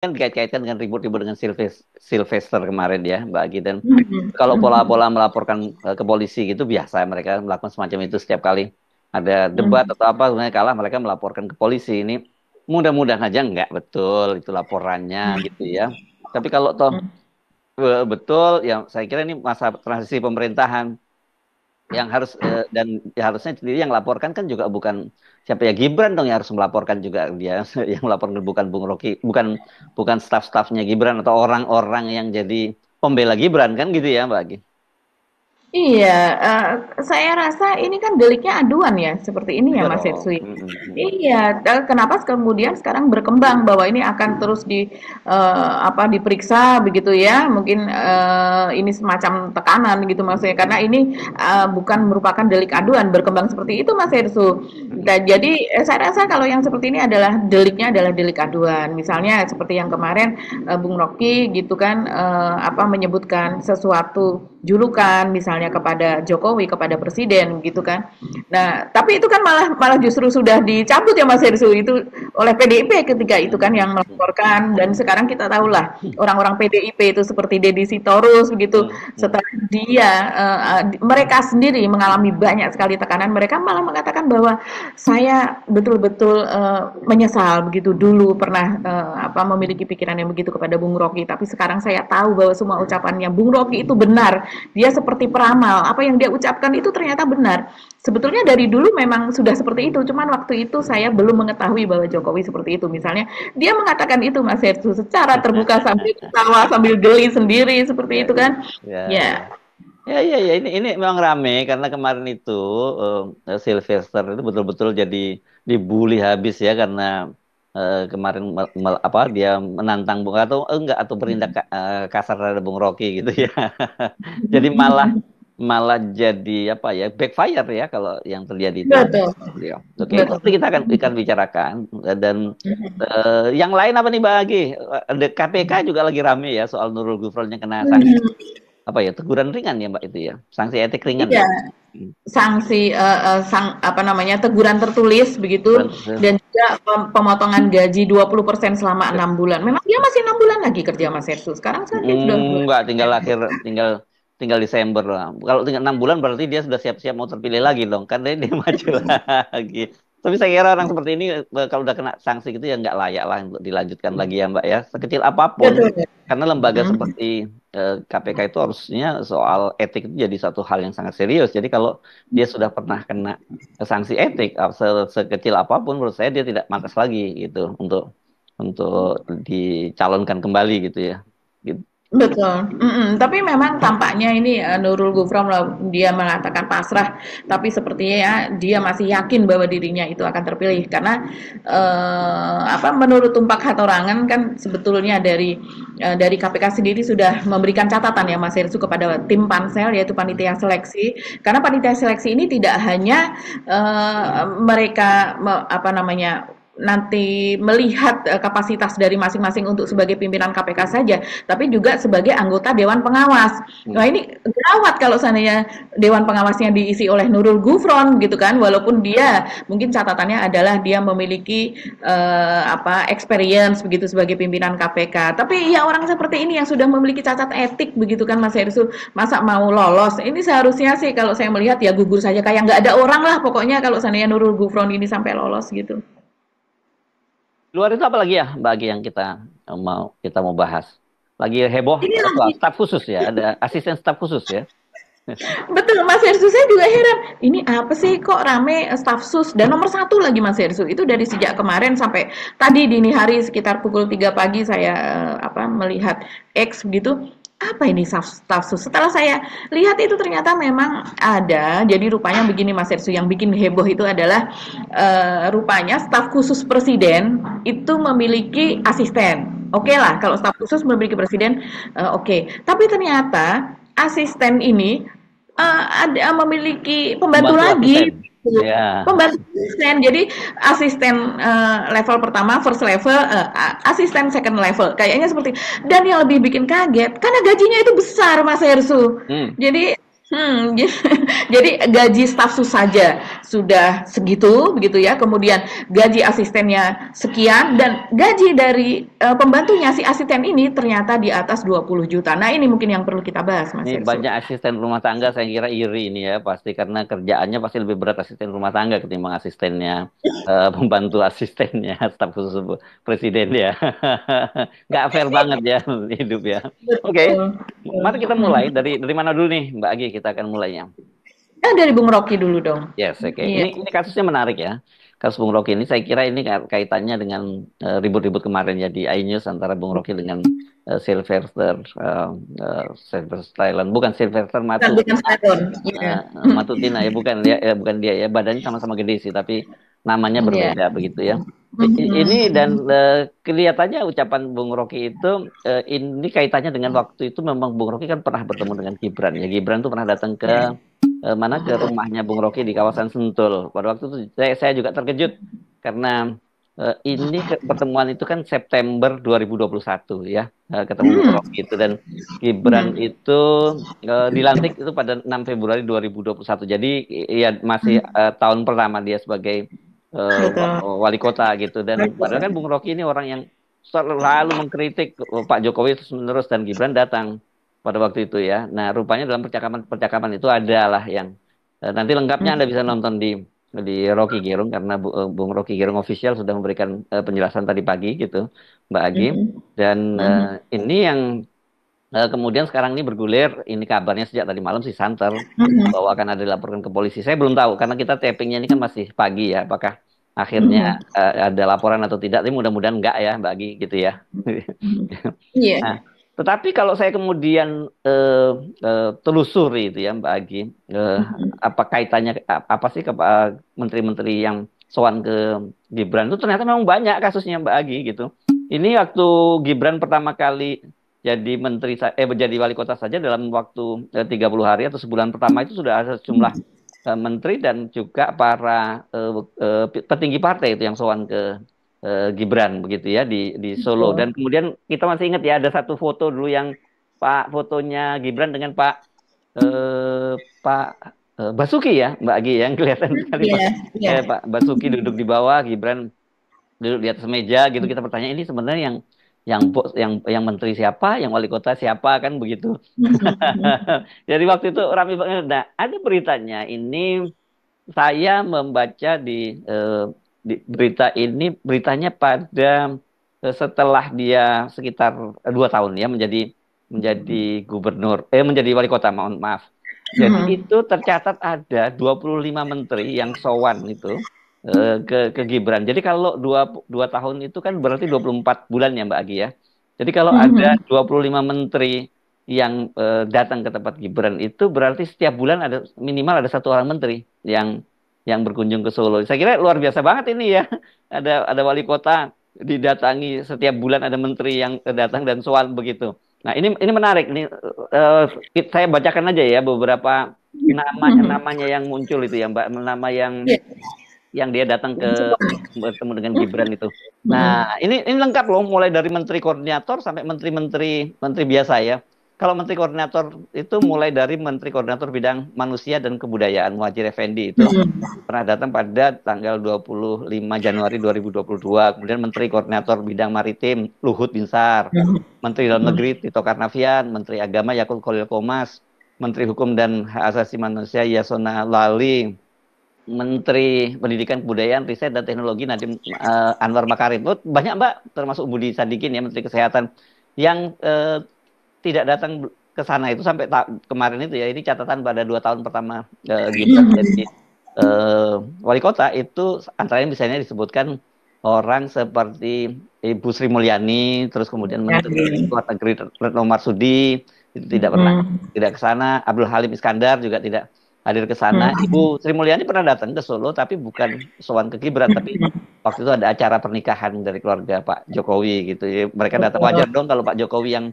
kan dikait-kaitkan dengan ribut-ribut dengan Sylvester kemarin ya Mbak Agi dan mm-hmm. kalau pola-pola melaporkan uh, ke polisi gitu biasa mereka melakukan semacam itu setiap kali ada debat mm-hmm. atau apa sebenarnya kalah mereka melaporkan ke polisi ini mudah-mudahan aja enggak betul itu laporannya mm-hmm. gitu ya tapi kalau toh mm-hmm. betul ya saya kira ini masa transisi pemerintahan yang harus uh, dan ya harusnya sendiri yang laporkan kan juga bukan siapa ya Gibran dong yang harus melaporkan juga dia yang melaporkan bukan Bung Rocky bukan bukan staff-staffnya Gibran atau orang-orang yang jadi pembela Gibran kan gitu ya Mbak Agi. Iya, uh, saya rasa ini kan deliknya aduan ya, seperti ini ya Mas Etsui. Mm -hmm. Iya, kenapa kemudian sekarang berkembang bahwa ini akan terus di uh, apa diperiksa begitu ya? Mungkin uh, ini semacam tekanan gitu maksudnya karena ini uh, bukan merupakan delik aduan berkembang seperti itu Mas Ersu. Dan jadi saya rasa kalau yang seperti ini adalah deliknya adalah delik aduan. Misalnya seperti yang kemarin uh, Bung Rocky gitu kan uh, apa menyebutkan sesuatu julukan misalnya kepada Jokowi kepada presiden gitu kan. Nah, tapi itu kan malah malah justru sudah dicabut ya Mas Hersu itu oleh PDIP ketika itu kan yang melaporkan. Dan sekarang kita tahulah orang-orang PDIP itu seperti Deddy Sitorus begitu. Setelah dia uh, mereka sendiri mengalami banyak sekali tekanan. Mereka malah mengatakan bahwa saya betul-betul uh, menyesal begitu. Dulu pernah uh, apa memiliki pikiran yang begitu kepada Bung Rocky. Tapi sekarang saya tahu bahwa semua ucapannya Bung Rocky itu benar. Dia seperti peramal. Apa yang dia ucapkan itu ternyata benar. Sebetulnya dari dulu memang sudah seperti itu, cuman waktu itu saya belum mengetahui bahwa Jokowi seperti itu. Misalnya dia mengatakan itu Mas Hersu secara terbuka sambil ketawa sambil geli sendiri seperti itu kan. Ya. Ya. Ya ya ya ini ini memang rame karena kemarin itu uh, Sylvester itu betul-betul jadi dibully habis ya karena uh, kemarin me, apa dia menantang Bung atau eh, enggak atau berindak uh, kasar terhadap Bung Rocky gitu ya. jadi malah malah jadi apa ya backfire ya kalau yang terjadi itu. Betul. Oke, okay, itu kita akan akan bicarakan dan uh, yang lain apa nih Bagi? Ada KPK juga lagi rame ya soal Nurul Gufron yang kena sanksi apa ya teguran ringan ya Mbak itu ya sanksi etik ringan. Iya. Ya? sanksi uh, uh, sang apa namanya teguran tertulis begitu dan juga pemotongan gaji 20% selama enam bulan. Memang dia masih enam bulan lagi kerja Mas Hersu. Sekarang saya hmm, sudah enggak tinggal akhir tinggal tinggal Desember lah. Kalau tinggal enam bulan berarti dia sudah siap-siap mau terpilih lagi dong. Kan dia, dia maju lagi. Tapi saya kira orang seperti ini eh, kalau udah kena sanksi gitu ya nggak layak lah untuk dilanjutkan lagi ya Mbak ya. Sekecil apa pun. Karena lembaga hmm. seperti eh, KPK itu harusnya soal etik itu jadi satu hal yang sangat serius. Jadi kalau dia sudah pernah kena sanksi etik se sekecil apa pun menurut saya dia tidak pantas lagi gitu untuk untuk dicalonkan kembali gitu ya. Gitu. Betul. -mm. Tapi memang tampaknya ini uh, Nurul Gufron dia mengatakan pasrah, tapi sepertinya ya dia masih yakin bahwa dirinya itu akan terpilih karena uh, apa menurut Tumpak Hatorangan kan sebetulnya dari uh, dari KPK sendiri sudah memberikan catatan ya Mas Irsu kepada tim pansel yaitu panitia seleksi karena panitia seleksi ini tidak hanya uh, mereka me, apa namanya nanti melihat uh, kapasitas dari masing-masing untuk sebagai pimpinan KPK saja, tapi juga sebagai anggota Dewan Pengawas. Hmm. Nah ini gawat kalau seandainya Dewan Pengawasnya diisi oleh Nurul Gufron gitu kan, walaupun dia mungkin catatannya adalah dia memiliki uh, apa experience begitu sebagai pimpinan KPK. Tapi ya orang seperti ini yang sudah memiliki cacat etik begitu kan Mas Herisu, masa mau lolos? Ini seharusnya sih kalau saya melihat ya gugur saja kayak nggak ada orang lah pokoknya kalau seandainya Nurul Gufron ini sampai lolos gitu. Luar itu apa lagi ya bagi yang kita mau kita mau bahas? Lagi heboh soal staf khusus ya, ada asisten staf khusus ya. Betul Mas Hersu saya juga heran. Ini apa sih kok rame staf sus? Dan nomor satu lagi Mas Hersu itu dari sejak kemarin sampai tadi dini hari sekitar pukul 3 pagi saya eh, apa melihat X begitu apa ini stafsus? Setelah saya lihat itu ternyata memang ada. Jadi rupanya begini Mas Ersu yang bikin heboh itu adalah uh, rupanya staf khusus presiden itu memiliki asisten. Oke okay lah kalau staf khusus memiliki presiden uh, oke. Okay. Tapi ternyata asisten ini uh, ada memiliki pembantu, pembantu lagi. Asisten Yeah. Pembantu asisten. Jadi asisten uh, level pertama, first level, uh, asisten second level. Kayaknya seperti. Dan yang lebih bikin kaget, karena gajinya itu besar, Mas Hersu. Hmm. Jadi Hmm, jadi gaji staf sus saja sudah segitu begitu ya. Kemudian gaji asistennya sekian dan gaji dari uh, pembantunya si asisten ini ternyata di atas 20 juta. Nah, ini mungkin yang perlu kita bahas Mas. Ini banyak asisten rumah tangga saya kira iri ini ya pasti karena kerjaannya pasti lebih berat asisten rumah tangga ketimbang asistennya uh, pembantu asistennya staf khusus presiden ya. Nggak fair banget ya hidup ya. Oke. Okay. Mari kita mulai dari dari mana dulu nih Mbak Agi kita akan mulainya. Eh, dari Bung Rocky dulu dong. Yes, oke. Okay. Iya. Ini, ini kasusnya menarik ya. Kasus Bung Rocky ini saya kira ini kaitannya dengan uh, ribut-ribut kemarin ya di iNews antara Bung Rocky dengan uh, Sylvester uh, uh, Sylvester Thailand bukan Sylvester Matu bukan yeah. uh, Matutina ya bukan dia ya bukan dia ya badannya sama-sama gede sih tapi namanya iya. berbeda yeah. begitu ya. Mm-hmm. Ini dan uh, kelihatannya ucapan Bung Rocky itu uh, ini kaitannya dengan waktu itu memang Bung Rocky kan pernah bertemu dengan Gibran ya. Gibran tuh pernah datang ke eh, mana ke rumahnya Bung Rocky di kawasan Sentul. Pada waktu itu saya, saya juga terkejut karena eh, ini pertemuan itu kan September 2021 ya eh, ketemu Bung hmm. Rocky itu dan Gibran hmm. itu eh, dilantik itu pada 6 Februari 2021. Jadi ya masih eh, tahun pertama dia sebagai eh, wali kota gitu dan padahal kan Bung Rocky ini orang yang selalu mengkritik Pak Jokowi terus menerus dan Gibran datang pada waktu itu ya. Nah, rupanya dalam percakapan-percakapan itu adalah yang uh, nanti lengkapnya Anda bisa nonton di di Rocky Gerung karena Bu, uh, Bung Rocky Gerung official sudah memberikan uh, penjelasan tadi pagi gitu, Mbak Agi. Mm -hmm. Dan uh, ini yang uh, kemudian sekarang ini bergulir, ini kabarnya sejak tadi malam si Santer mm -hmm. bahwa akan ada dilaporkan ke polisi. Saya belum tahu karena kita tappingnya ini kan masih pagi ya, apakah akhirnya mm -hmm. uh, ada laporan atau tidak? Tapi mudah-mudahan enggak ya, Mbak Agi gitu ya. Iya. yeah. nah, tetapi kalau saya kemudian uh, uh, telusuri itu ya Mbak Agi, uh, mm-hmm. apa kaitannya apa sih ke menteri-menteri yang soan ke Gibran itu ternyata memang banyak kasusnya Mbak Agi gitu. Ini waktu Gibran pertama kali jadi menteri eh menjadi wali kota saja dalam waktu eh, 30 hari atau sebulan pertama itu sudah ada sejumlah eh, menteri dan juga para eh, eh, petinggi partai itu yang soan ke uh, Gibran begitu ya di di Solo. Dan kemudian kita masih ingat ya ada satu foto dulu yang Pak fotonya Gibran dengan Pak uh, Pak uh, Basuki ya Mbak Agi yang kelihatan sekali yeah, Pak, yeah. Eh, Pak Basuki duduk di bawah Gibran duduk di atas meja gitu. Kita bertanya ini sebenarnya yang yang bos yang yang menteri siapa, yang wali kota siapa kan begitu. Jadi waktu itu ramai banget. Nah, ada beritanya ini saya membaca di uh, di, berita ini beritanya pada eh, setelah dia sekitar dua tahun ya menjadi menjadi gubernur eh menjadi wali kota mohon maaf jadi hmm. itu tercatat ada 25 menteri yang sowan itu eh, ke ke Gibran jadi kalau dua dua tahun itu kan berarti 24 bulan ya Mbak Agi ya jadi kalau hmm. ada 25 menteri yang eh, datang ke tempat Gibran itu berarti setiap bulan ada minimal ada satu orang menteri yang yang berkunjung ke Solo. Saya kira luar biasa banget ini ya. Ada ada wali kota didatangi setiap bulan ada menteri yang datang dan soal begitu. Nah ini ini menarik. Ini uh, saya bacakan aja ya beberapa namanya namanya yang muncul itu ya Mbak, nama yang yeah. Yang dia datang ke bertemu dengan Gibran itu. Nah ini ini lengkap loh, mulai dari menteri koordinator sampai menteri-menteri menteri biasa ya. Kalau menteri koordinator itu mulai dari menteri koordinator bidang manusia dan kebudayaan Muhajir Effendi itu hmm. pernah datang pada tanggal 25 Januari 2022. Kemudian menteri koordinator bidang maritim Luhut Binsar, hmm. menteri dalam negeri Tito Karnavian, menteri agama Yakul Kolil Komas, menteri hukum dan hak asasi manusia Yasona Lali, Menteri Pendidikan Kebudayaan, Riset dan Teknologi Nadiem uh, Anwar Makarim. Oh, banyak Mbak, termasuk Budi Sadikin ya Menteri Kesehatan yang uh, tidak datang ke sana itu sampai kemarin itu ya ini catatan pada dua tahun pertama uh, Gibran jadi uh, wali kota itu antara lain misalnya disebutkan orang seperti Ibu Sri Mulyani terus kemudian Menteri Luar Negeri Retno Marsudi itu tidak pernah hmm. tidak ke sana Abdul Halim Iskandar juga tidak hadir ke sana hmm. Ibu Sri Mulyani pernah datang ke Solo tapi bukan sowan ke Gibran tapi waktu itu ada acara pernikahan dari keluarga Pak Jokowi gitu mereka datang wajar dong kalau Pak Jokowi yang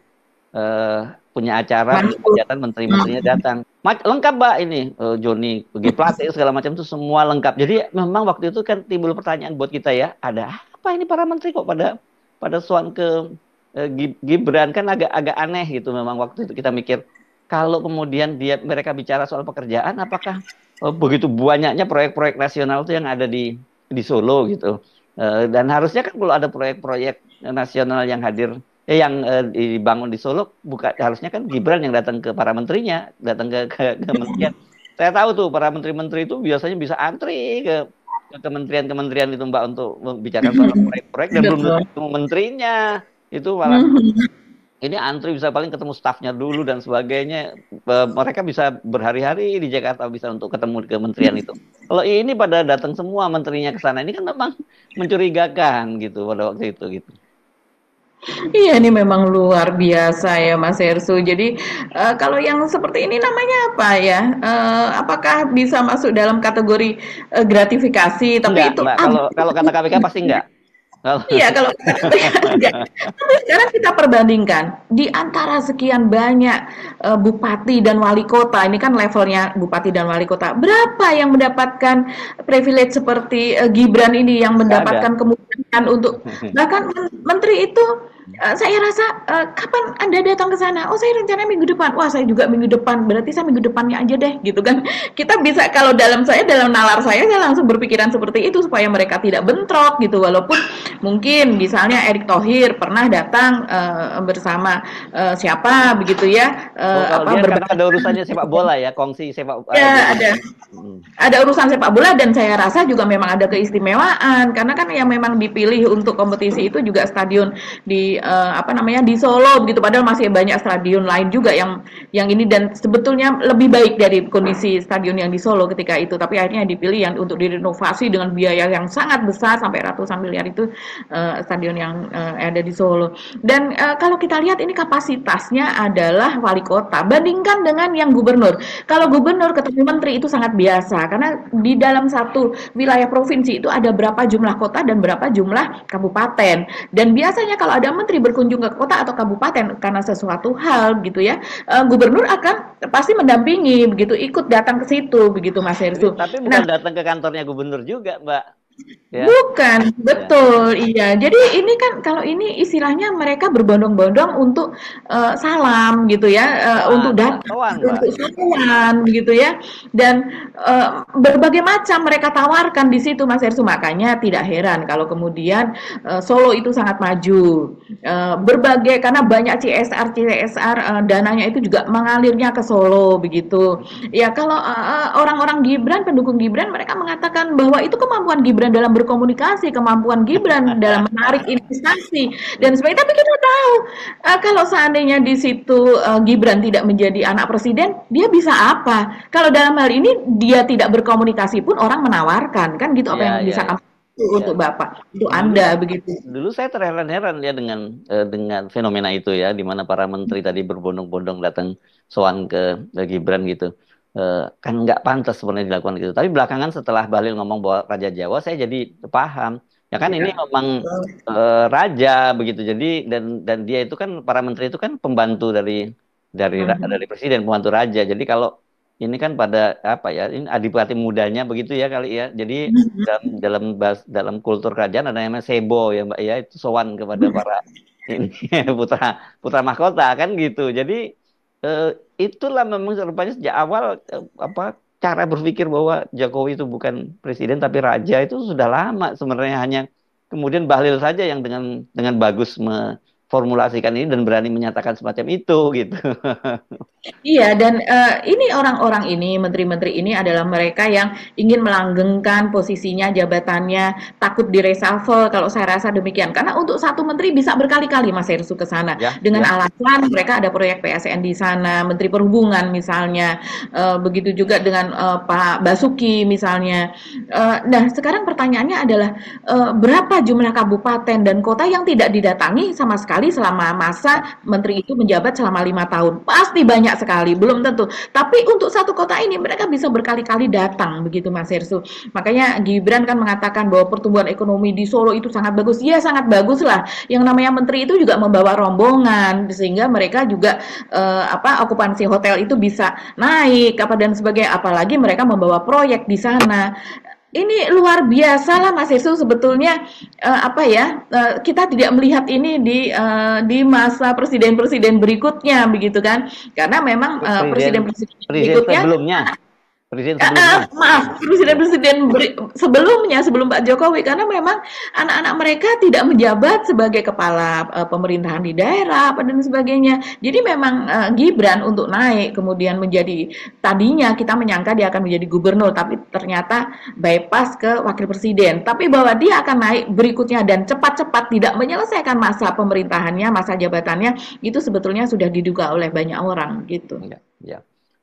uh, punya acara kegiatan menteri-menterinya hmm. datang. Mac lengkap Mbak ini uh, Joni, pergi pelatih segala macam itu semua lengkap. Jadi memang waktu itu kan timbul pertanyaan buat kita ya, ada apa ini para menteri kok pada pada suan ke uh, Gibran kan agak agak aneh gitu memang waktu itu kita mikir kalau kemudian dia mereka bicara soal pekerjaan, apakah oh, begitu banyaknya proyek-proyek nasional itu yang ada di di Solo gitu. Uh, dan harusnya kan kalau ada proyek-proyek nasional yang hadir eh, yang uh, dibangun di Solo bukan harusnya kan Gibran yang datang ke para menterinya, datang ke, ke kementerian. Saya tahu tuh para menteri-menteri itu biasanya bisa antri ke ke kementerian-kementerian itu Mbak untuk membicarakan soal proyek-proyek dan belum menterinya. Itu malah ini antri bisa paling ketemu stafnya dulu dan sebagainya. Mereka bisa berhari-hari di Jakarta bisa untuk ketemu di kementerian itu. Kalau ini pada datang semua menterinya ke sana, ini kan memang mencurigakan gitu pada waktu itu gitu. Iya, ini memang luar biasa ya Mas Ersu. Jadi uh, kalau yang seperti ini namanya apa ya? Uh, apakah bisa masuk dalam kategori uh, gratifikasi? Tapi enggak, itu enggak. kalau kalau kata KPK pasti enggak. Iya, kalau. Tapi sekarang kita perbandingkan di antara sekian banyak uh, bupati dan wali kota, ini kan levelnya bupati dan wali kota. Berapa yang mendapatkan privilege seperti uh, Gibran ini yang mendapatkan kemudahan untuk bahkan menteri itu uh, saya rasa uh, kapan anda datang ke sana? Oh saya rencana minggu depan. Wah saya juga minggu depan. Berarti saya minggu depannya aja deh, gitu kan? Kita bisa kalau dalam saya dalam nalar saya saya langsung berpikiran seperti itu supaya mereka tidak bentrok gitu. Walaupun mungkin misalnya Erick Thohir pernah datang uh, bersama uh, siapa begitu ya? Uh, oh, apa ada urusannya sepak bola ya, kongsi sepak. bola. Ya ada. Hmm. Ada urusan sepak bola dan saya rasa juga memang ada keistimewaan karena kan yang memang dipilih untuk kompetisi itu juga stadion di uh, apa namanya di Solo begitu. Padahal masih banyak stadion lain juga yang yang ini. Dan sebetulnya lebih baik dari kondisi stadion yang di Solo ketika itu. Tapi akhirnya dipilih yang untuk direnovasi dengan biaya yang sangat besar sampai ratusan miliar itu uh, stadion yang uh, ada di Solo. Dan uh, kalau kita lihat ini kapasitasnya adalah wali kota. Bandingkan dengan yang gubernur. Kalau gubernur ketemu menteri itu sangat biasa. Karena di dalam satu wilayah provinsi itu ada berapa jumlah kota dan berapa jumlah kabupaten. Dan biasanya kalau ada menteri berkunjung ke kota atau kabupaten karena sesuatu hal gitu ya, uh, gubernur akan pasti mendampingi begitu ikut datang ke situ begitu Mas Hersu. Tapi bukan nah, datang ke kantornya gubernur juga, Mbak. Ya. Bukan, betul, ya. iya. Jadi ini kan kalau ini istilahnya mereka berbondong-bondong untuk uh, salam gitu ya, uh, untuk datang, untuk sowan gitu ya. Dan uh, berbagai macam mereka tawarkan di situ Mas Ersu. Makanya tidak heran kalau kemudian uh, Solo itu sangat maju. Uh, berbagai karena banyak CSR CSR uh, dananya itu juga mengalirnya ke Solo begitu. Ya kalau orang-orang uh, Gibran, pendukung Gibran mereka mengatakan bahwa itu kemampuan Gibran dalam berkomunikasi, kemampuan Gibran dalam menarik investasi dan sebagainya. Tapi kita tahu uh, kalau seandainya di situ uh, Gibran tidak menjadi anak presiden, dia bisa apa? Kalau dalam hal ini dia tidak berkomunikasi pun orang menawarkan kan gitu apa yeah, yang yeah, bisa yeah. Iya. untuk Bapak, untuk Anda begitu. Dulu saya terheran-heran ya dengan uh, dengan fenomena itu ya, di mana para menteri tadi berbondong-bondong datang soan ke, ke Gibran gitu. Eh, kan nggak pantas sebenarnya dilakukan gitu. Tapi belakangan setelah Balil ngomong bahwa Raja Jawa, saya jadi paham. Ya kan ya. ini memang uh, raja begitu. Jadi dan dan dia itu kan para menteri itu kan pembantu dari dari uh -huh. dari presiden, pembantu raja. Jadi kalau ini kan pada apa ya? Ini adipati mudanya begitu ya kali ya. Jadi -huh. dalam dalam dalam kultur kerajaan ada namanya sebo ya Mbak ya, itu sowan kepada para ini putra putra mahkota kan gitu. Jadi uh, itulah memang rupanya sejak awal uh, apa cara berpikir bahwa Jokowi itu bukan presiden tapi raja itu sudah lama sebenarnya hanya kemudian Bahlil saja yang dengan dengan bagus me, formulasikan ini dan berani menyatakan semacam itu gitu. Iya dan uh, ini orang-orang ini menteri-menteri ini adalah mereka yang ingin melanggengkan posisinya jabatannya takut di reshuffle kalau saya rasa demikian karena untuk satu menteri bisa berkali-kali Mas Hersu ke sana ya, dengan ya. alasan mereka ada proyek PSN di sana menteri perhubungan misalnya uh, begitu juga dengan uh, Pak Basuki misalnya. Uh, nah sekarang pertanyaannya adalah uh, berapa jumlah kabupaten dan kota yang tidak didatangi sama sekali sekali selama masa menteri itu menjabat selama lima tahun. Pasti banyak sekali, belum tentu. Tapi untuk satu kota ini mereka bisa berkali-kali datang, begitu Mas Hersu. Makanya Gibran kan mengatakan bahwa pertumbuhan ekonomi di Solo itu sangat bagus. Ya sangat bagus lah. Yang namanya menteri itu juga membawa rombongan, sehingga mereka juga eh, apa okupansi hotel itu bisa naik, apa dan sebagainya. Apalagi mereka membawa proyek di sana ini luar biasa lah Mas Yesus sebetulnya uh, apa ya uh, kita tidak melihat ini di uh, di masa presiden-presiden berikutnya begitu kan? Karena memang presiden-presiden uh, berikutnya sebelumnya Presiden sebelumnya. Uh, maaf, presiden-presiden sebelumnya sebelum Pak Jokowi karena memang anak-anak mereka tidak menjabat sebagai kepala uh, pemerintahan di daerah apa dan sebagainya. Jadi memang uh, Gibran untuk naik kemudian menjadi tadinya kita menyangka dia akan menjadi gubernur tapi ternyata bypass ke wakil presiden. Tapi bahwa dia akan naik berikutnya dan cepat-cepat tidak menyelesaikan masa pemerintahannya, masa jabatannya itu sebetulnya sudah diduga oleh banyak orang gitu. Ya, ya.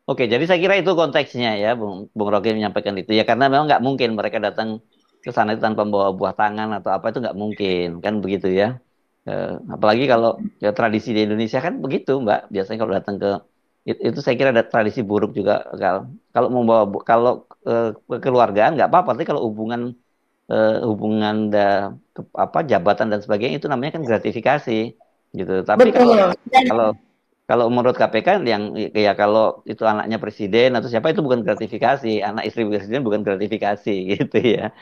Oke, jadi saya kira itu konteksnya ya, Bung, Bung Rocky menyampaikan itu ya, karena memang nggak mungkin mereka datang ke sana itu tanpa membawa buah tangan atau apa itu nggak mungkin, kan begitu ya. Eh, apalagi kalau ya, tradisi di Indonesia kan begitu, Mbak. Biasanya kalau datang ke itu, itu saya kira ada tradisi buruk juga kalau kalau membawa kalau eh, keluargaan nggak apa-apa, tapi kalau hubungan eh, hubungan da, ke, apa jabatan dan sebagainya itu namanya kan gratifikasi gitu. Tapi Betul. kalau kalau kalau menurut KPK yang ya kalau itu anaknya presiden atau siapa itu bukan gratifikasi, anak istri presiden bukan gratifikasi gitu ya.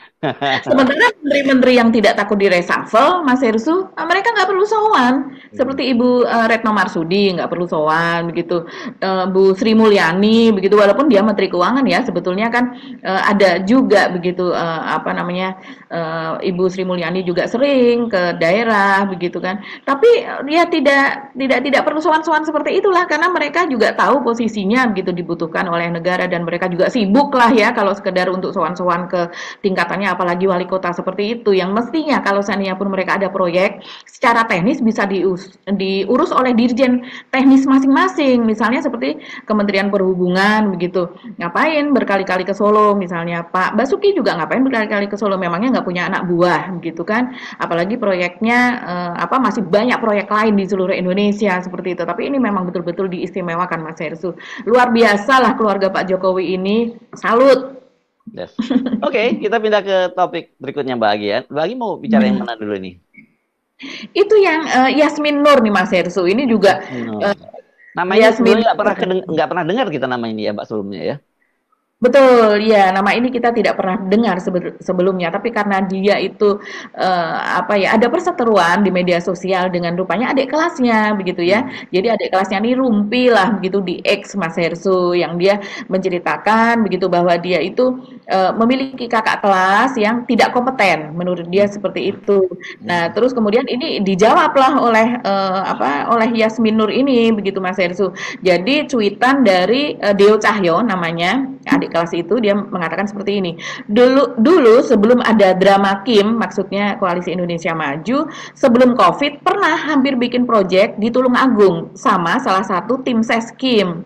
Sementara menteri-menteri yang tidak takut di reshuffle, Mas Hersu, ah, mereka nggak perlu sowan. Hmm. Seperti Ibu uh, Retno Marsudi nggak perlu sowan begitu, uh, Bu Sri Mulyani begitu walaupun dia menteri keuangan ya sebetulnya kan uh, ada juga begitu uh, apa namanya uh, Ibu Sri Mulyani juga sering ke daerah begitu kan. Tapi dia tidak tidak tidak perlu sowan-sowan seperti itulah karena mereka juga tahu posisinya begitu dibutuhkan oleh negara dan mereka juga sibuk lah ya kalau sekedar untuk sowan-sowan ke tingkatannya apalagi wali kota seperti itu. Yang mestinya kalau seandainya pun mereka ada proyek secara teknis bisa dius, diurus oleh dirjen teknis masing-masing. Misalnya seperti Kementerian Perhubungan begitu. Ngapain berkali-kali ke Solo? Misalnya Pak Basuki juga ngapain berkali-kali ke Solo? Memangnya nggak punya anak buah begitu kan? Apalagi proyeknya eh, apa masih banyak proyek lain di seluruh Indonesia seperti itu. Tapi ini memang betul-betul diistimewakan Mas Hersu. Luar biasa lah keluarga Pak Jokowi ini. Salut. Yes. Oke, okay, kita pindah ke topik berikutnya Mbak Agi ya. Mbak Agi mau bicara yang mana dulu nih? Itu yang uh, Yasmin Nur nih Mas Hersu. Ini juga uh, namanya Yasmin nggak pernah nggak pernah dengar kita nama ini ya Mbak sebelumnya ya. Betul, ya nama ini kita tidak pernah dengar sebelumnya, tapi karena dia itu uh, apa ya ada perseteruan di media sosial dengan rupanya adik kelasnya begitu ya. Jadi adik kelasnya ini rumpi lah begitu di X Mas Hersu yang dia menceritakan begitu bahwa dia itu uh, memiliki kakak kelas yang tidak kompeten menurut dia seperti itu. Nah terus kemudian ini dijawablah oleh uh, apa oleh Yasmin Nur ini begitu Mas Hersu. Jadi cuitan dari uh, Deo Cahyo namanya adik kelas itu dia mengatakan seperti ini. Dulu dulu sebelum ada drama Kim, maksudnya Koalisi Indonesia Maju, sebelum Covid pernah hampir bikin proyek di Tulung Agung sama salah satu tim ses Kim.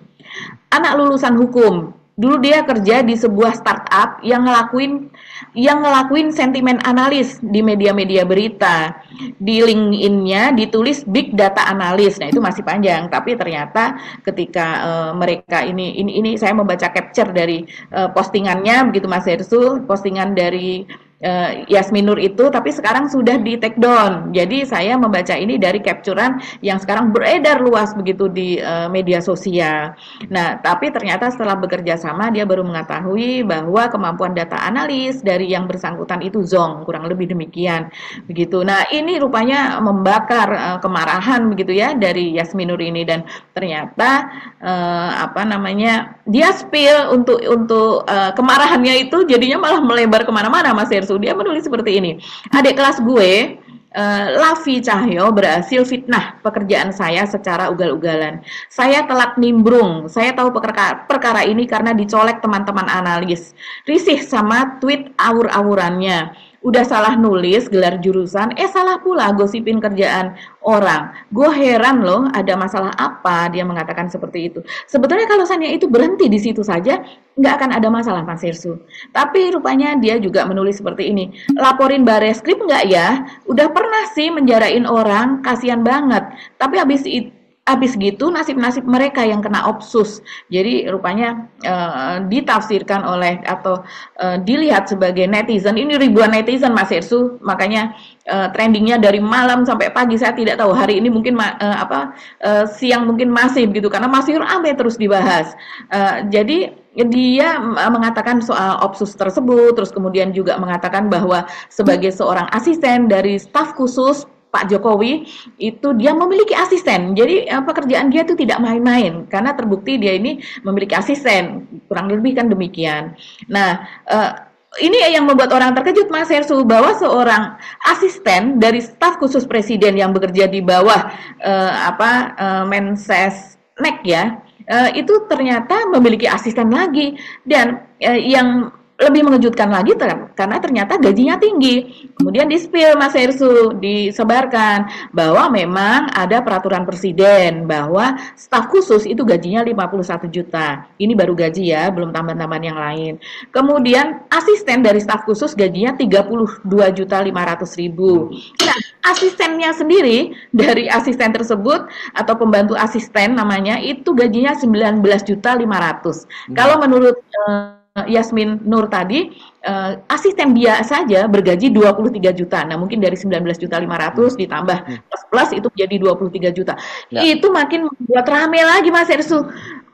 Anak lulusan hukum. Dulu dia kerja di sebuah startup yang ngelakuin yang ngelakuin sentimen analis di media-media berita. Di LinkedIn-nya ditulis big data analis. Nah, itu masih panjang, tapi ternyata ketika uh, mereka ini ini ini saya membaca capture dari uh, postingannya begitu Mas Hersu, postingan dari uh, Yasmin Nur itu tapi sekarang sudah di take down. Jadi saya membaca ini dari capturean yang sekarang beredar luas begitu di uh, media sosial. Nah, tapi ternyata setelah bekerja sama dia baru mengetahui bahwa kemampuan data analis dari yang bersangkutan itu zong, kurang lebih demikian. Begitu. Nah, ini rupanya membakar uh, kemarahan begitu ya dari Yasmin Nur ini dan ternyata uh, apa namanya? dia spill untuk untuk uh, kemarahannya itu jadinya malah melebar ke mana-mana Mas Irsu. Dia menulis seperti ini. Adik kelas gue, uh, Lavi Cahyo berhasil fitnah pekerjaan saya secara ugal-ugalan. Saya telat nimbrung. Saya tahu perkara, perkara ini karena dicolek teman-teman analis. Risih sama tweet awur-awurannya udah salah nulis gelar jurusan, eh salah pula gosipin kerjaan orang. Gue heran loh, ada masalah apa dia mengatakan seperti itu. Sebetulnya kalau Sania itu berhenti di situ saja, nggak akan ada masalah Mas Irsu. Tapi rupanya dia juga menulis seperti ini. Laporin bareskrim nggak ya? Udah pernah sih menjarain orang, kasihan banget. Tapi habis itu habis gitu nasib-nasib mereka yang kena opsus. Jadi rupanya uh, ditafsirkan oleh atau uh, dilihat sebagai netizen. Ini ribuan netizen Mas Ersu, makanya uh, trendingnya dari malam sampai pagi saya tidak tahu. Hari ini mungkin uh, apa uh, siang mungkin masih begitu karena masih ramai terus dibahas. Uh, jadi dia mengatakan soal opsus tersebut, terus kemudian juga mengatakan bahwa sebagai seorang asisten dari staf khusus Pak Jokowi itu dia memiliki asisten. Jadi uh, pekerjaan dia itu tidak main-main karena terbukti dia ini memiliki asisten. Kurang lebih kan demikian. Nah, uh, ini yang membuat orang terkejut Mas Hersu bahwa seorang asisten dari staf khusus presiden yang bekerja di bawah uh, apa Mensesnek ya itu ternyata memiliki asisten lagi dan yang lebih mengejutkan lagi ter karena ternyata gajinya tinggi. Kemudian di spill Mas Hersu disebarkan bahwa memang ada peraturan presiden bahwa staf khusus itu gajinya 51 juta. Ini baru gaji ya, belum tambahan-tambahan yang lain. Kemudian asisten dari staf khusus gajinya 32 juta 500 ribu. Nah, asistennya sendiri dari asisten tersebut atau pembantu asisten namanya itu gajinya 19 juta 500. Hmm. Kalau menurut uh, Yasmin Nur tadi uh, asisten dia saja bergaji 23 juta. Nah, mungkin dari 19 juta 500 hmm. ditambah hmm. plus plus itu menjadi 23 juta. Ya. Itu makin membuat rame lagi Mas Ersu.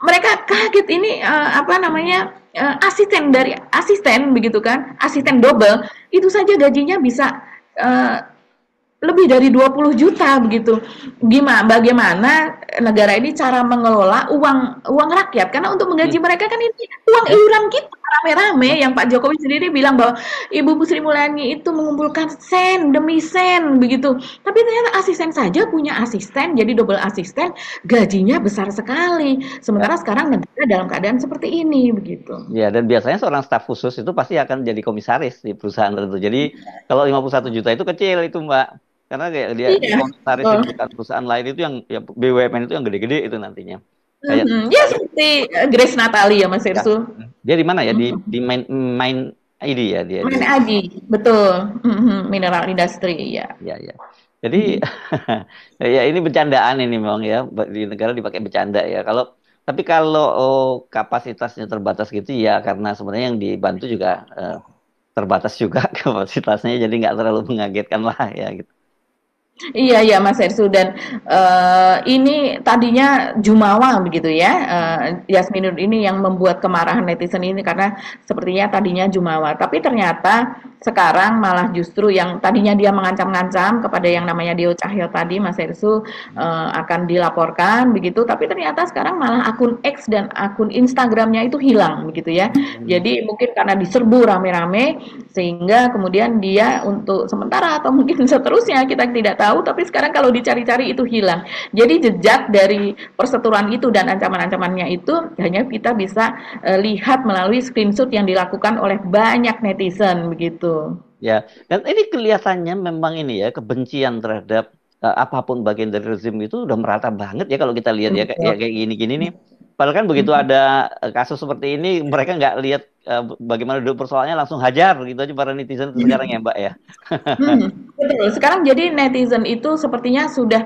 Mereka kaget ini uh, apa namanya? Uh, asisten dari asisten begitu kan? Asisten double itu saja gajinya bisa uh, lebih dari 20 juta begitu. Gimana bagaimana negara ini cara mengelola uang uang rakyat karena untuk menggaji hmm. mereka kan ini uang iuran kita rame-rame yang Pak Jokowi sendiri bilang bahwa Ibu Sri Mulyani itu mengumpulkan sen demi sen begitu. Tapi ternyata asisten saja punya asisten jadi double asisten gajinya besar sekali. Sementara ya. sekarang negara dalam keadaan seperti ini begitu. Ya dan biasanya seorang staf khusus itu pasti akan jadi komisaris di perusahaan tertentu. Jadi kalau 51 juta itu kecil itu Mbak karena kayak dia iya. komisaris oh. di perusahaan lain itu yang ya, BUMN itu yang gede-gede itu nantinya. Kayak, mm -hmm. Ya seperti eh, Grace Natali ya Mas Irsu. Ya. Dia di mana ya? Di di main main ID ya dia. Main ID, betul. Mm -hmm. Mineral industri ya. Ya ya. Jadi mm -hmm. ya ini bercandaan ini memang ya di negara dipakai bercanda ya. Kalau tapi kalau oh, kapasitasnya terbatas gitu ya karena sebenarnya yang dibantu juga eh, terbatas juga kapasitasnya jadi nggak terlalu mengagetkan lah ya gitu. Iya iya Mas Ersu dan uh, ini tadinya Jumawa begitu ya uh, ini yang membuat kemarahan netizen ini karena sepertinya tadinya Jumawa. Tapi ternyata sekarang malah justru yang tadinya dia mengancam-ngancam kepada yang namanya Dio Cahyo tadi Mas Ersu uh, akan dilaporkan begitu. Tapi ternyata sekarang malah akun X dan akun Instagramnya itu hilang begitu ya. Hmm. jadi mungkin karena diserbu rame-rame sehingga kemudian dia untuk sementara atau mungkin seterusnya kita tidak tahu tapi sekarang kalau dicari-cari itu hilang. Jadi jejak dari perseturuan itu dan ancaman-ancamannya itu hanya kita bisa uh, lihat melalui screenshot yang dilakukan oleh banyak netizen begitu. Ya, dan ini kelihatannya memang ini ya kebencian terhadap uh, apa pun bagian dari rezim itu udah merata banget ya kalau kita lihat ya, ya kayak gini-gini nih. Padahal kan begitu ada kasus seperti ini mereka nggak lihat uh, bagaimana duduk persoalannya langsung hajar gitu aja para netizen hmm. sekarang ya Mbak ya. hmm, betul. Sekarang jadi netizen itu sepertinya sudah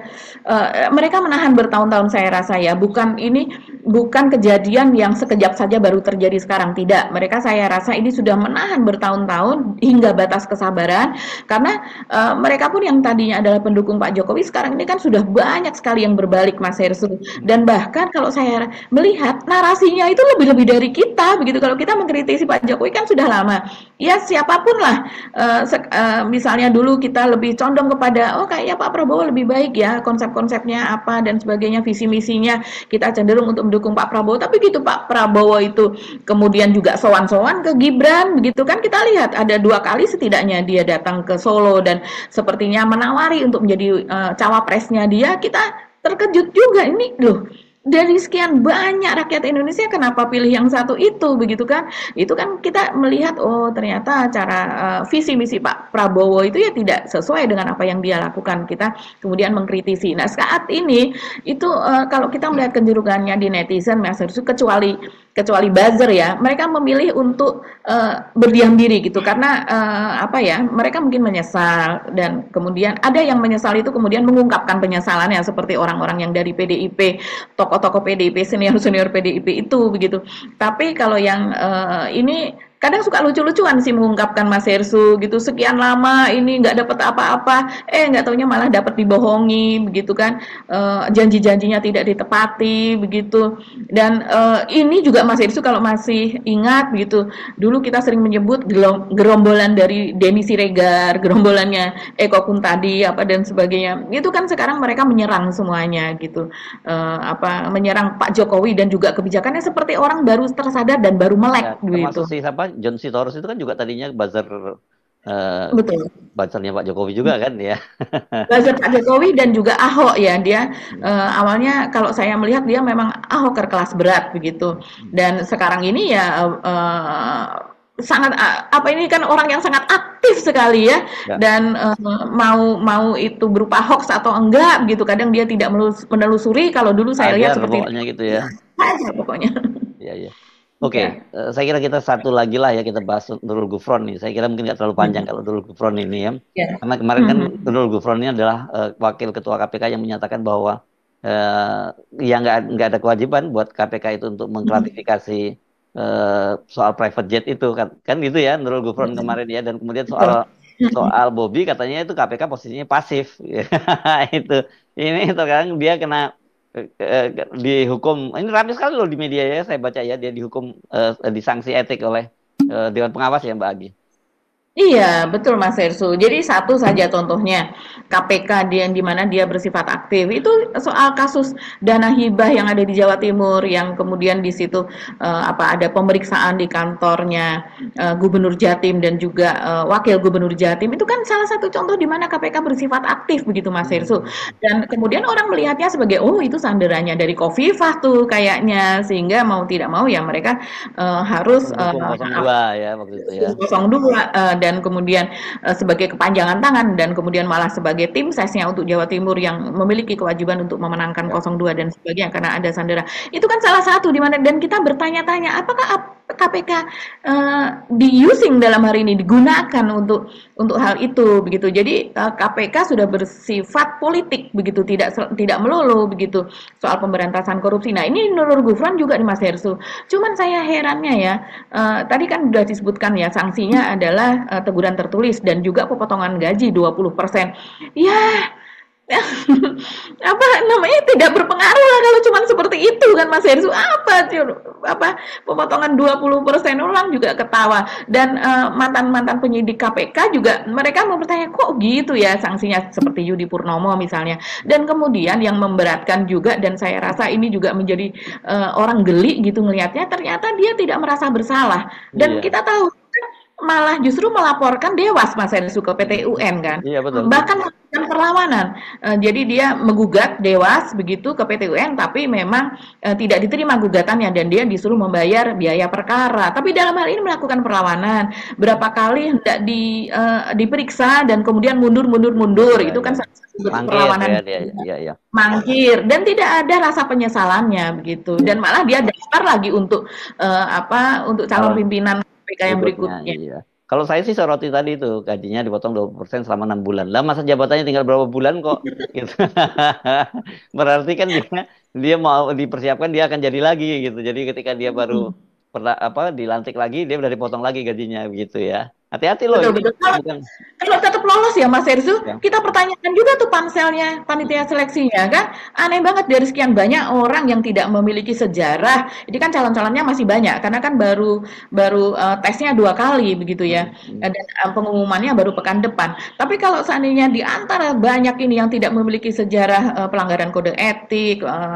uh, mereka menahan bertahun-tahun saya rasa ya. Bukan ini bukan kejadian yang sekejap saja baru terjadi sekarang tidak. Mereka saya rasa ini sudah menahan bertahun-tahun hingga batas kesabaran karena uh, mereka pun yang tadinya adalah pendukung Pak Jokowi sekarang ini kan sudah banyak sekali yang berbalik Mas Hersu dan bahkan kalau saya melihat narasinya itu lebih-lebih dari kita begitu kalau kita mengkritik mengkritisi Pak Jokowi kan sudah lama. Ya siapa pun lah, uh, uh, misalnya dulu kita lebih condong kepada, oh kayaknya Pak Prabowo lebih baik ya, konsep-konsepnya apa dan sebagainya, visi misinya kita cenderung untuk mendukung Pak Prabowo. Tapi gitu Pak Prabowo itu kemudian juga sowan-sowan ke Gibran, begitu kan kita lihat ada dua kali setidaknya dia datang ke Solo dan sepertinya menawari untuk menjadi uh, cawapresnya dia, kita terkejut juga ini loh dari sekian banyak rakyat Indonesia kenapa pilih yang satu itu? Begitu kan? Itu kan kita melihat oh ternyata cara uh, visi misi Pak Prabowo itu ya tidak sesuai dengan apa yang dia lakukan. Kita kemudian mengkritisi. Nah saat ini itu uh, kalau kita melihat kecenderungannya di netizen Mas kecuali kecuali buzzer ya, mereka memilih untuk uh, berdiam diri gitu karena uh, apa ya? Mereka mungkin menyesal dan kemudian ada yang menyesal itu kemudian mengungkapkan penyesalannya seperti orang-orang yang dari PDIP, tokoh-tokoh PDIP, senior-senior PDIP itu begitu. Tapi kalau yang uh, ini kadang suka lucu-lucuan sih mengungkapkan Mas Hersu gitu. Sekian lama ini nggak dapat apa-apa. Eh nggak taunya malah dapat dibohongi begitu kan. E, janji-janjinya tidak ditepati begitu. Dan e, ini juga Mas Hersu kalau masih ingat begitu. Dulu kita sering menyebut gerombolan dari Denny Siregar gerombolannya Eko Kuntadi apa dan sebagainya. Itu kan sekarang mereka menyerang semuanya gitu. E, apa menyerang Pak Jokowi dan juga kebijakannya seperti orang baru tersadar dan baru melek ya, gitu. Si siapa John Sitorus itu kan juga tadinya buzzer Uh, Betul. Buzzernya Pak Jokowi juga kan ya. Buzzer Pak Jokowi dan juga Ahok ya dia uh, awalnya kalau saya melihat dia memang Ahok kelas berat begitu dan sekarang ini ya uh, sangat apa ini kan orang yang sangat aktif sekali ya, ya. dan uh, mau mau itu berupa hoax atau enggak begitu kadang dia tidak menelusuri kalau dulu saya Ajar, lihat seperti pokoknya itu ya. Aja pokoknya. Iya iya. Oke, okay. ya. uh, saya kira kita satu lagi lah ya kita bahas Nurul Gufron nih. Saya kira mungkin nggak terlalu panjang hmm. kalau Nurul Gufron ini ya. ya. Karena kemarin kan hmm. Nurul Gufron ini adalah uh, wakil ketua KPK yang menyatakan bahwa uh, ya nggak nggak ada kewajiban buat KPK itu untuk mengklarifikasi uh, soal private jet itu kan kan gitu ya Nurul Gufron hmm. kemarin ya dan kemudian soal soal Bobby katanya itu KPK posisinya pasif itu ini sekarang dia kena Eh, dihukum ini ramai sekali loh di media ya saya baca ya dia dihukum uh, disanksi etik oleh uh, dewan pengawas ya Mbak Agi. Iya, betul Mas Ersu. Jadi satu saja contohnya KPK dia di mana dia bersifat aktif. Itu soal kasus dana hibah yang ada di Jawa Timur yang kemudian di situ uh, apa ada pemeriksaan di kantornya uh, Gubernur Jatim dan juga uh, Wakil Gubernur Jatim. Itu kan salah satu contoh di mana KPK bersifat aktif begitu Mas Ersu. Dan kemudian orang melihatnya sebagai oh itu sanderannya dari Kofifah tuh kayaknya sehingga mau tidak mau ya mereka uh, harus uh, 02 ya waktu itu ya. 02 uh, dan kemudian uh, sebagai kepanjangan tangan dan kemudian malah sebagai tim sesnya untuk Jawa Timur yang memiliki kewajiban untuk memenangkan 02 ya. dan sebagainya karena ada Sandera. Itu kan salah satu di mana dan kita bertanya-tanya apakah KPK uh, eh, diusing dalam hari ini digunakan untuk untuk hal itu begitu. Jadi uh, eh, KPK sudah bersifat politik begitu, tidak tidak melulu begitu soal pemberantasan korupsi. Nah ini Nurul Gufron juga di Mas Hersu. Cuman saya herannya ya, uh, tadi kan sudah disebutkan ya sanksinya adalah uh, teguran tertulis dan juga pemotongan gaji 20%. Ya apa namanya tidak berpengaruh lah kalau cuma seperti itu kan Mas Hersu apa apa pemotongan 20% ulang juga ketawa. Dan uh, mantan-mantan penyidik KPK juga mereka mempertanya kok gitu ya sanksinya? Seperti Yudi Purnomo misalnya. Dan kemudian yang memberatkan juga dan saya rasa ini juga menjadi uh, orang geli gitu ngelihatnya ternyata dia tidak merasa bersalah. Dan yeah. kita tahu malah justru melaporkan Dewas Mas Ensu ke PT UN kan. Iya betul. Bahkan melakukan perlawanan. Uh, jadi dia menggugat Dewas begitu ke PT UN tapi memang uh, tidak diterima gugatannya dan dia disuruh membayar biaya perkara. Tapi dalam hal ini melakukan perlawanan. Berapa kali hendak di uh, diperiksa dan kemudian mundur mundur mundur. Ya, Itu kan ya. Mangkir, perlawanan ya, ya, ya, ya. mangkir dan tidak ada rasa penyesalannya begitu dan malah dia daftar lagi untuk apa untuk calon pimpinan KPK yang berikutnya. Iya. Kalau saya sih soroti tadi itu gajinya dipotong 20% selama enam bulan. Lah masa jabatannya tinggal berapa bulan kok? gitu. Berarti kan dia dia mau dipersiapkan dia akan jadi lagi gitu. Jadi ketika dia baru hmm. Apa dilantik lagi dia udah dipotong lagi gajinya begitu ya. Hati-hati loh. Betul, betul. Kalau, kalau tetap lolos ya Mas Erzu, ya. kita pertanyakan juga tuh panselnya, panitia seleksinya kan. Aneh banget dari sekian banyak orang yang tidak memiliki sejarah. Ini kan calon-calonnya masih banyak karena kan baru baru uh, tesnya dua kali begitu ya. Hmm. Dan uh, pengumumannya baru pekan depan. Tapi kalau seandainya di antara banyak ini yang tidak memiliki sejarah uh, pelanggaran kode etik, uh,